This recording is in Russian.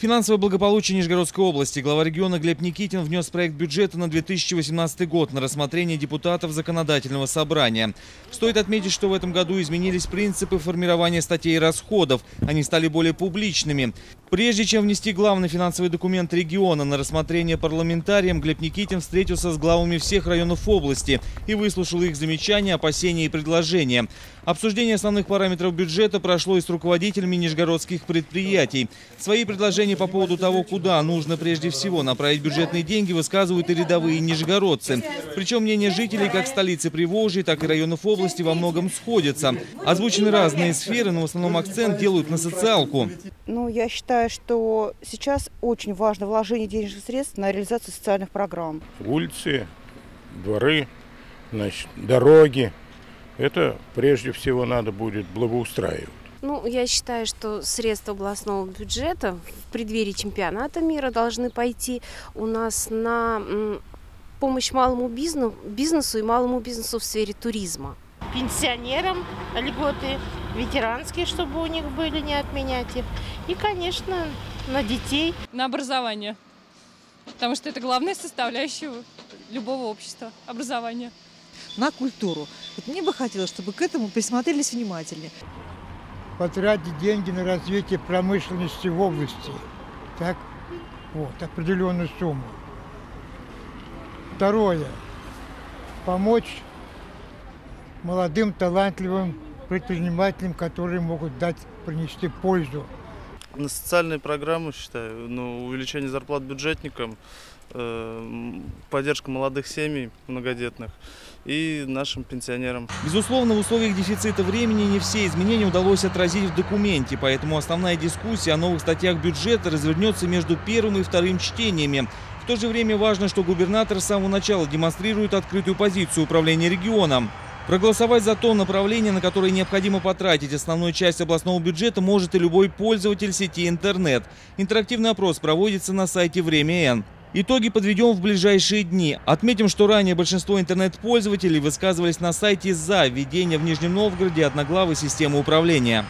Финансовое благополучие Нижегородской области. Глава региона Глеб Никитин внес проект бюджета на 2018 год на рассмотрение депутатов законодательного собрания. Стоит отметить, что в этом году изменились принципы формирования статей расходов. Они стали более публичными. Прежде чем внести главный финансовый документ региона на рассмотрение парламентариям, Глеб Никитин встретился с главами всех районов области и выслушал их замечания, опасения и предложения. Обсуждение основных параметров бюджета прошло и с руководителями нижегородских предприятий. Свои предложения по поводу того, куда нужно прежде всего направить бюджетные деньги, высказывают и рядовые нижегородцы. Причем мнения жителей как столицы Приволжья, так и районов области во многом сходятся. Озвучены разные сферы, но в основном акцент делают на социалку. Ну, я считаю, что сейчас очень важно вложение денежных средств на реализацию социальных программ. Улицы, дворы, значит, дороги. Это прежде всего надо будет благоустраивать. Ну, я считаю, что средства областного бюджета в преддверии чемпионата мира должны пойти у нас на помощь малому бизнесу, бизнесу и малому бизнесу в сфере туризма. Пенсионерам льготы, ветеранские, чтобы у них были, не отменять их. И, конечно, на детей. На образование. Потому что это главная составляющая любого общества – образование. На культуру. Вот мне бы хотелось, чтобы к этому присмотрелись внимательнее потратить деньги на развитие промышленности в области. Так, вот, определенную сумму. Второе. Помочь молодым, талантливым предпринимателям, которые могут дать, принести пользу. На социальные программы, считаю, ну, увеличение зарплат бюджетникам, э, поддержка молодых семей многодетных и нашим пенсионерам. Безусловно, в условиях дефицита времени не все изменения удалось отразить в документе, поэтому основная дискуссия о новых статьях бюджета развернется между первым и вторым чтениями. В то же время важно, что губернатор с самого начала демонстрирует открытую позицию управления регионом. Проголосовать за то направление, на которое необходимо потратить основную часть областного бюджета, может и любой пользователь сети интернет. Интерактивный опрос проводится на сайте «Время Н». Итоги подведем в ближайшие дни. Отметим, что ранее большинство интернет-пользователей высказывались на сайте за введение в Нижнем Новгороде одноглавой системы управления.